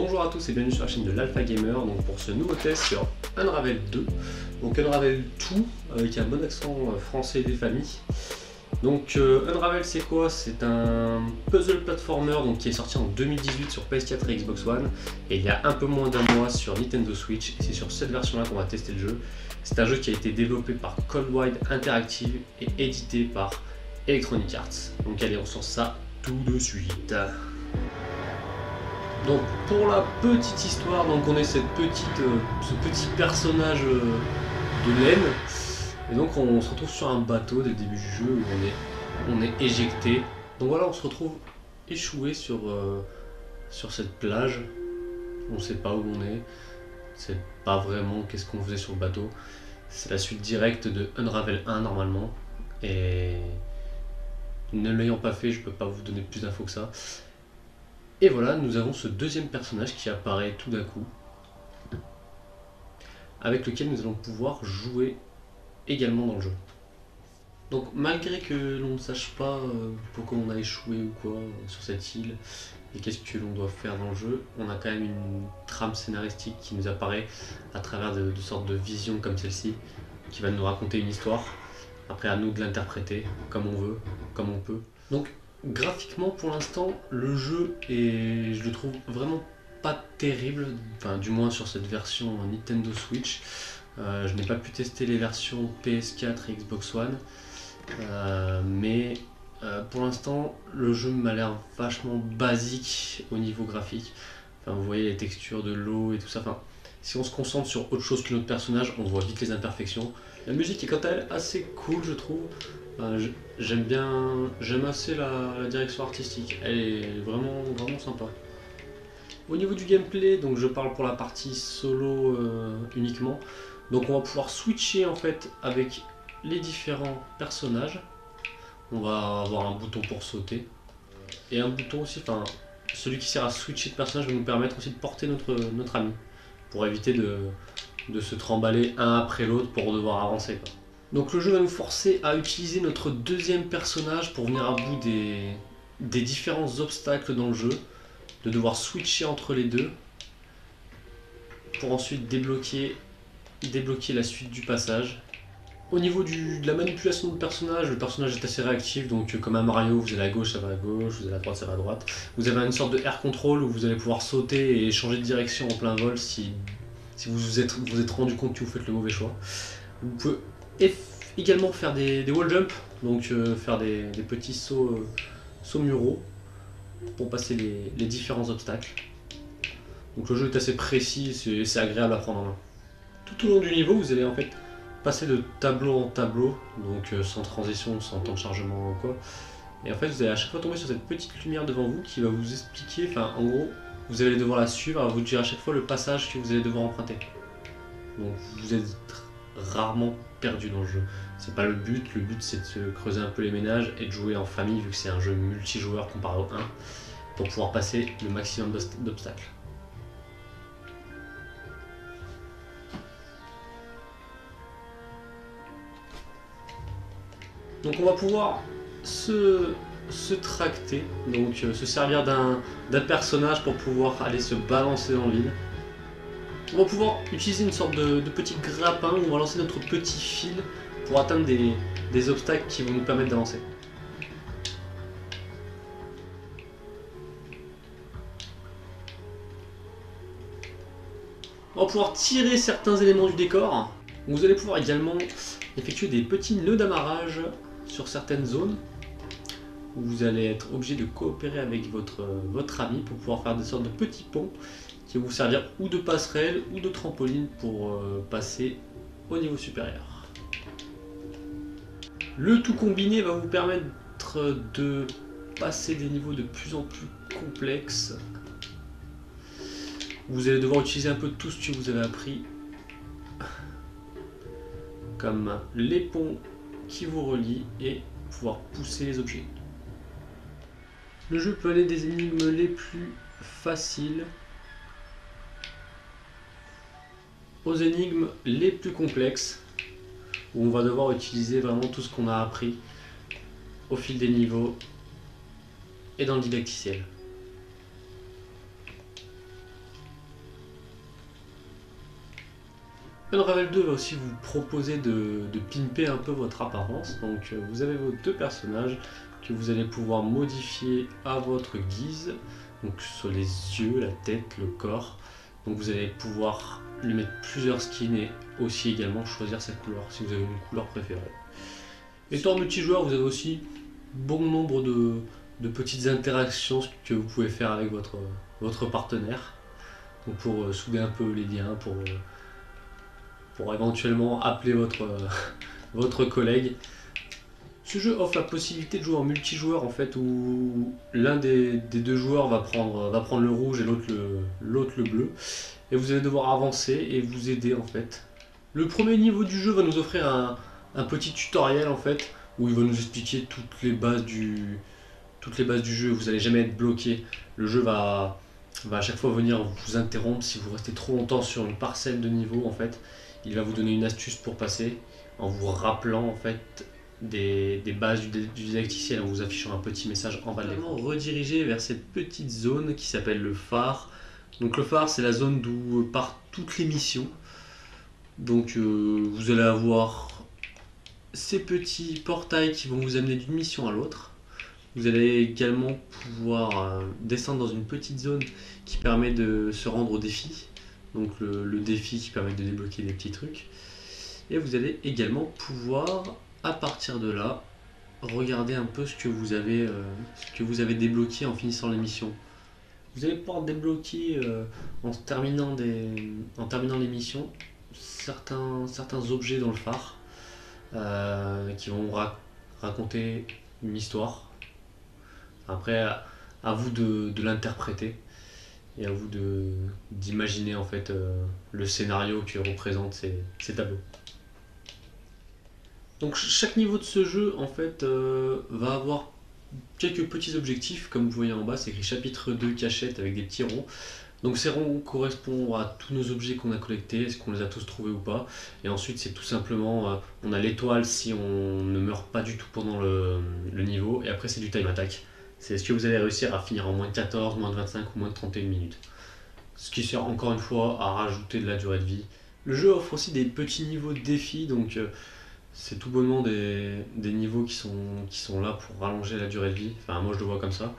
Bonjour à tous et bienvenue sur la chaîne de l'Alpha Gamer pour ce nouveau test sur Unravel 2. Donc Unravel 2 avec un bon accent euh, français des familles. Donc euh, Unravel c'est quoi? C'est un puzzle platformer qui est sorti en 2018 sur PS4 et Xbox One et il y a un peu moins d'un mois sur Nintendo Switch c'est sur cette version là qu'on va tester le jeu. C'est un jeu qui a été développé par Coldwide Interactive et édité par Electronic Arts. Donc allez on sort ça tout de suite. Donc pour la petite histoire, donc on est cette petite, euh, ce petit personnage euh, de laine. Et donc on se retrouve sur un bateau dès le début du jeu où on est, on est éjecté. Donc voilà, on se retrouve échoué sur, euh, sur cette plage. On ne sait pas où on est. C'est pas vraiment qu'est-ce qu'on faisait sur le bateau. C'est la suite directe de Unravel 1 normalement. Et ne l'ayant pas fait, je peux pas vous donner plus d'infos que ça. Et voilà, nous avons ce deuxième personnage qui apparaît tout d'un coup, avec lequel nous allons pouvoir jouer également dans le jeu. Donc malgré que l'on ne sache pas euh, pourquoi on a échoué ou quoi euh, sur cette île et qu'est-ce que l'on doit faire dans le jeu, on a quand même une trame scénaristique qui nous apparaît à travers de, de sortes de visions comme celle-ci, qui va nous raconter une histoire. Après à nous de l'interpréter comme on veut, comme on peut. Donc graphiquement pour l'instant le jeu est je le trouve vraiment pas terrible du moins sur cette version Nintendo Switch. Euh, je n'ai pas pu tester les versions PS4 et Xbox One. Euh, mais euh, pour l'instant le jeu m'a l'air vachement basique au niveau graphique. Enfin vous voyez les textures de l'eau et tout ça. Si on se concentre sur autre chose que notre personnage on voit vite les imperfections. La musique est quant à elle assez cool je trouve J'aime bien, j'aime assez la, direction artistique, elle est vraiment, vraiment sympa. Au niveau du gameplay, donc je parle pour la partie solo euh, uniquement, donc on va pouvoir switcher en fait avec les différents personnages. On va avoir un bouton pour sauter et un bouton aussi, enfin celui qui sert à switcher de personnage va nous permettre aussi de porter notre, notre ami pour éviter de, de se tremballer un après l'autre pour devoir avancer. Donc le jeu va nous forcer à utiliser notre deuxième personnage pour venir à bout des, différents obstacles dans le jeu, de devoir switcher entre les deux, pour ensuite débloquer, la suite du passage. Au niveau de la manipulation du personnage, le personnage est assez réactif, donc euh, comme un Mario, vous allez à gauche, ça va à gauche, vous allez à droite, ça va à droite. Vous avez une sorte de air control où vous allez pouvoir sauter et changer de direction en plein vol si, vous vous êtes, rendu compte que vous faites le mauvais choix. Et également faire des, wall jump, donc euh, faire des, petits sauts, euh, sauts muraux pour passer les, différents obstacles. Donc le jeu est assez précis, c'est agréable à prendre en main. Tout au long du niveau, vous allez en fait passer de tableau en tableau, donc euh, sans transition, sans temps de chargement ou quoi. Et en fait, vous allez à chaque fois tomber sur cette petite lumière devant vous qui va vous expliquer, enfin en gros, vous allez devoir la suivre, elle va vous dire à chaque fois le passage que vous allez devoir emprunter. Donc vous êtes rarement perdu dans le jeu. C'est pas le but, le but c'est de se creuser un peu les ménages et de jouer en famille vu que c'est un jeu multijoueur comparé au 1 pour pouvoir passer le maximum d'obstacles. Donc on va pouvoir se, se tracter, donc euh, se servir d'un personnage pour pouvoir aller se balancer dans le vide. On va pouvoir utiliser une sorte de, petit grappin où on va lancer notre petit fil pour atteindre des, obstacles qui vont nous permettre d'avancer. On va pouvoir tirer certains éléments du décor. Vous allez pouvoir également effectuer des petits nœuds d'amarrage sur certaines zones où vous allez être obligé de coopérer avec votre, votre ami pour pouvoir faire des sortes de petits ponts qui vont vous servir ou de passerelle ou de trampoline pour euh, passer au niveau supérieur. Le tout combiné va vous permettre de passer des niveaux de plus en plus complexes. Vous allez devoir utiliser un peu tout ce que vous avez appris, comme les ponts qui vous relient et pouvoir pousser les objets. Le jeu peut aller des énigmes les plus faciles aux énigmes les plus complexes, où on va devoir utiliser vraiment tout ce qu'on a appris au fil des niveaux et dans le didacticiel. Unravel 2 va aussi vous proposer de, de, pimper un peu votre apparence. Donc euh, vous avez vos deux personnages que vous allez pouvoir modifier à votre guise. Donc sur les yeux, la tête, le corps. Donc vous allez pouvoir lui mettre plusieurs skins et aussi également choisir sa couleur si vous avez une couleur préférée. Étant multijoueur, vous avez aussi bon nombre de, petites interactions que vous pouvez faire avec votre, votre partenaire. Donc pour euh, souder un peu les liens, pour, euh, pour éventuellement appeler votre, votre collègue. Ce jeu offre la possibilité de jouer en multijoueur en fait où l'un des, deux joueurs va prendre, va prendre le rouge et l'autre le, le bleu. Et vous allez devoir avancer et vous aider en fait. Le premier niveau du jeu va nous offrir un, un petit tutoriel en fait où il va nous expliquer toutes les bases du, toutes les bases du jeu. Vous n'allez jamais être bloqué. Le jeu va, va à chaque fois venir vous interrompre si vous restez trop longtemps sur une parcelle de niveau en fait. Il va vous donner une astuce pour passer en vous rappelant en fait des, bases du, du en vous affichant un petit message en bas de l'écran. Rediriger vers cette petite zone qui s'appelle le phare. Donc le phare c'est la zone d'où partent toutes les missions. Donc euh, vous allez avoir ces petits portails qui vont vous amener d'une mission à l'autre. Vous allez également pouvoir euh, descendre dans une petite zone qui permet de se rendre au défi. Donc le, le défi qui permet de débloquer des petits trucs. Et vous allez également pouvoir, à partir de là, regarder un peu ce que vous avez, euh, ce que vous avez débloqué en finissant l'émission. Vous allez pouvoir débloquer euh, en, terminant en terminant l'émission certains, certains objets dans le phare euh, qui vont ra- raconter une histoire. Après, à, vous de, l'interpréter et à vous d'imaginer en fait le scénario que représentent ces, ces tableaux. Donc ch- chaque niveau de ce jeu en fait euh, va avoir quelques petits objectifs, comme vous voyez en bas, c'est écrit chapitre 2 cachette avec des petits ronds. Donc ces ronds correspondent à tous nos objets qu'on a collectés, est-ce qu'on les a tous trouvés ou pas. Et ensuite c'est tout simplement, euh, on a l'étoile si on ne meurt pas du tout pendant le, le niveau, et après c'est du time attack. C'est est-ce que vous allez réussir à finir en moins de 14, moins de 25 ou moins de 31 minutes. Ce qui sert encore une fois à rajouter de la durée de vie. Le jeu offre aussi des petits niveaux de défis, donc euh, c'est tout bonnement des, niveaux qui sont, qui sont là pour rallonger la durée de vie. Enfin, moi je le vois comme ça.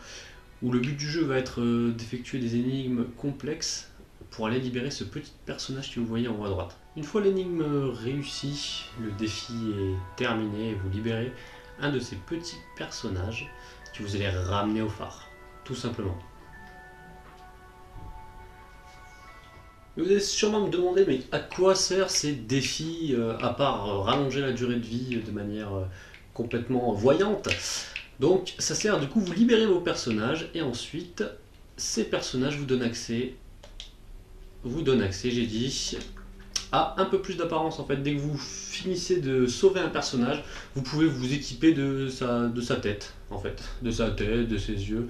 Où le but du jeu va être euh, d'effectuer des énigmes complexes pour aller libérer ce petit personnage que vous voyez en haut à droite. Une fois l'énigme réussie, le défi est terminé et vous libérez un de ces petits personnages que vous allez ramener au phare. Tout simplement. Vous allez sûrement me demander, mais à quoi servent ces défis, euh, à part euh, rallonger la durée de vie de manière euh, complètement voyante? Donc, ça sert du coup, vous libérez vos personnages, et ensuite, ces personnages vous donnent accès, vous donnent accès, j'ai dit, à un peu plus d'apparence en fait. Dès que vous finissez de sauver un personnage, vous pouvez vous équiper de sa, de sa tête, en fait, de sa tête, de ses yeux.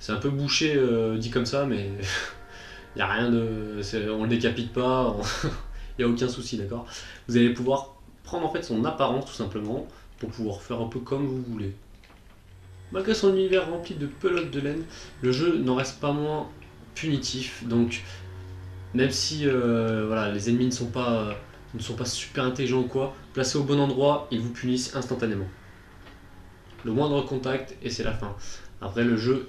C'est un peu bouché dit comme ça, mais il a rien de. On le décapite pas, il n'y a aucun souci, d'accord Vous allez pouvoir prendre en fait son apparence tout simplement pour pouvoir faire un peu comme vous voulez. Malgré son univers rempli de pelotes de laine, le jeu n'en reste pas moins punitif. Donc, même si euh, voilà, les ennemis ne sont, pas, ne sont pas super intelligents ou quoi, placés au bon endroit, ils vous punissent instantanément. Le moindre contact et c'est la fin. Après, le jeu,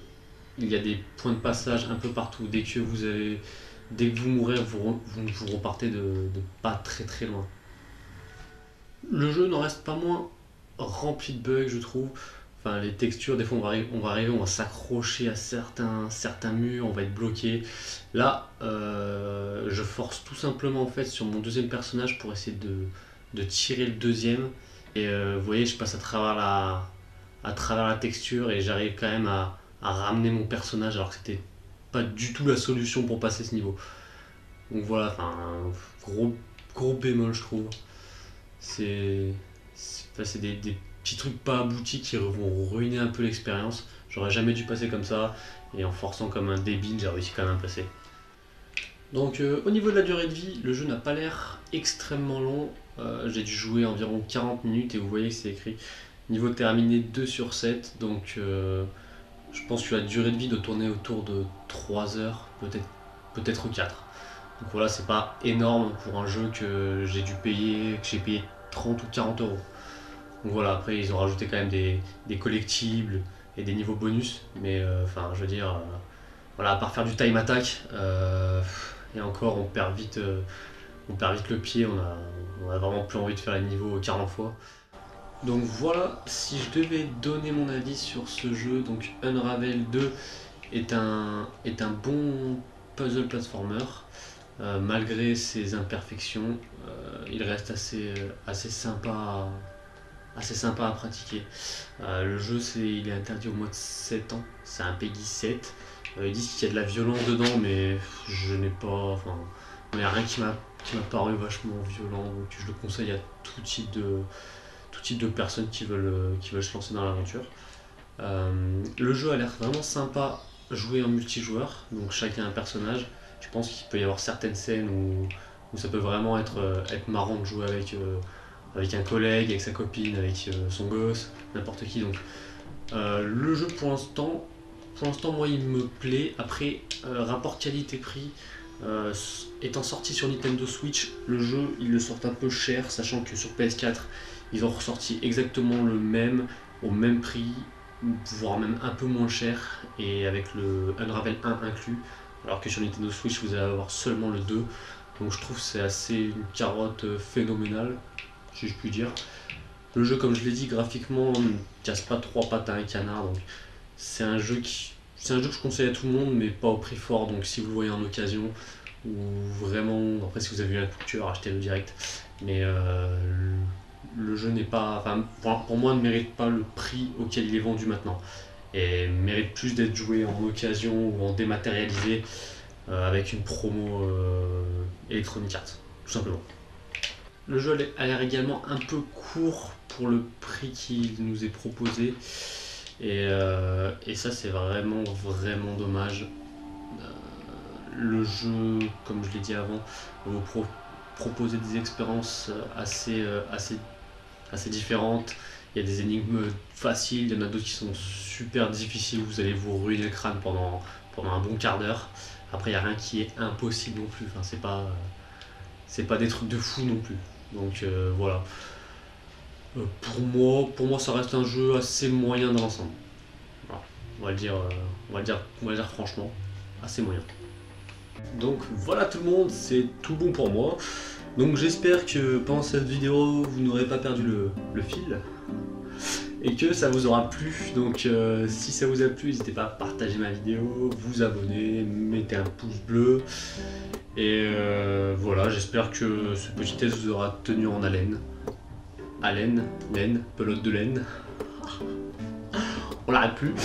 il y a des points de passage un peu partout. Dès que vous avez, dès que vous mourrez, vous, re- vous, vous repartez de, pas très très loin. Le jeu n'en reste pas moins rempli de bugs, je trouve. Enfin, les textures, des fois, on va arriver, on va, arriver, on va s'accrocher à certains, certains murs, on va être bloqué. Là, euh, je force tout simplement en fait sur mon deuxième personnage pour essayer de, de tirer le deuxième. Et euh, vous voyez, je passe à travers la, à travers la texture et j'arrive quand même à, ramener mon personnage alors que c'était pas du tout la solution pour passer ce niveau. Donc voilà, enfin, gros, gros bémol, je trouve. C'est c'est des petits trucs pas aboutis qui vont ruiner un peu l'expérience. J'aurais jamais dû passer comme ça et en forçant comme un débile, j'ai réussi quand même à passer. Donc euh, au niveau de la durée de vie, le jeu n'a pas l'air extrêmement long. Euh, j'ai dû jouer environ 40 minutes et vous voyez que c'est écrit niveau terminé 2 sur 7. Donc euh, je pense que la durée de vie doit tourner autour de 3 heures, peut-être peut-être 4. Donc voilà, c'est pas énorme pour un jeu que j'ai dû payer, que j'ai payé 30 ou 40 euros. Donc voilà, après ils ont rajouté quand même des, collectibles et des niveaux bonus, mais euh, enfin je veux dire, euh, voilà, à part faire du time attack, euh, et encore on perd vite, on perd vite le pied, on a, on a vraiment plus envie de faire les niveaux 40 fois. Donc voilà, si je devais donner mon avis sur ce jeu, donc Unravel 2 est un, est un bon puzzle platformer. Euh, malgré ses imperfections, euh, il reste assez, assez, sympa, assez sympa à pratiquer. Euh, le jeu, c'est, il est interdit au moins de 7 ans, c'est un Peggy 7. ils disent qu'il y a de la violence dedans, mais je n'ai pas. Enfin, il n'y a rien qui m'a, qui m'a paru vachement violent, donc je le conseille à tout type de, de personnes qui veulent, qui veulent se lancer dans l'aventure. le jeu a l'air vraiment sympa jouer en multijoueur, donc chacun un personnage je pense qu'il peut y avoir certaines scènes où, ça peut vraiment être, euh, être marrant de jouer avec, euh, avec un collègue, avec sa copine, avec euh, son gosse, n'importe qui. Donc le jeu pour l'instant, pour l'instant moi il me plaît. Après rapport qualité-prix. Étant sorti sur Nintendo Switch, le jeu il le sort un peu cher, sachant que sur PS4 ils ont ressorti exactement le même, au même prix, voire même un peu moins cher, et avec le Unravel 1 inclus alors que sur Nintendo Switch vous allez avoir seulement le 2. Donc je trouve c'est assez une carotte euh, phénoménale, si je puis dire. Le jeu, comme je l'ai dit, graphiquement, ne casse pas trois pattes à un canard. Donc c'est un jeu qui. C'est un jeu que je conseille à tout le monde, mais pas au prix fort. Donc si vous le voyez en occasion, ou vraiment, après si vous avez coup de cœur, achetez-le direct. Mais euh, le jeu n'est pas. Enfin, pour moi, ne mérite pas le prix auquel il est vendu maintenant et mérite plus d'être joué en occasion ou en dématérialisé euh, avec une promo euh, Electronic tout simplement. Le jeu a l'air également un peu court pour le prix qui nous est proposé et, euh, ça c'est vraiment vraiment dommage. le jeu, comme je l'ai dit avant, va vous proposer des expériences assez, assez, assez différentes il y a des énigmes faciles, il y en a d'autres qui sont super difficiles, vous allez vous ruiner le crâne pendant, un bon quart d'heure. Après, il n'y a rien qui est impossible non plus. Enfin, c'est pas, des trucs de fou non plus. Donc euh, voilà. Euh, pour moi, pour moi, ça reste un jeu assez moyen dans l'ensemble. On va le dire, euh, on va dire, on va dire franchement, assez moyen. Donc voilà tout le monde, c'est tout bon pour moi. Donc j'espère que pendant cette vidéo, vous n'aurez pas perdu le, le fil et que ça vous aura plu. Donc euh, si ça vous a plu, n'hésitez pas à partager ma vidéo, vous abonner, mettez un pouce bleu. Et voilà, j'espère que ce petit test vous aura tenu en haleine. Haleine, laine, pelote de laine. On l'arrête plus.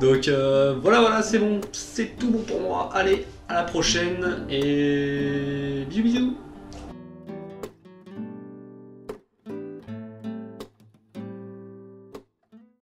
Donc euh, voilà, voilà, c'est bon, c'est tout bon pour moi. Allez, à la prochaine et bisous bisous